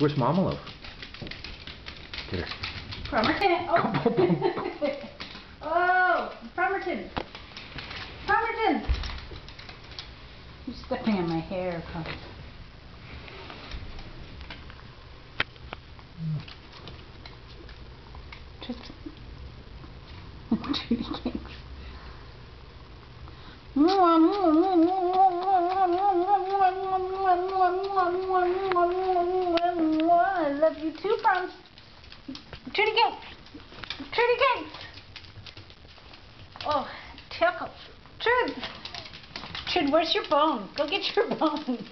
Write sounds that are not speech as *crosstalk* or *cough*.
Where's Mama Love? Get her. Promerton. Oh. oh, Promerton. Promerton. You're stepping in my hair, Con. Just. Judy Kinks. I love Franz. Trudy Kinks. Trudy Kinks. Oh, tickle. Trude. Trude, where's your bone? Go get your *laughs* bone.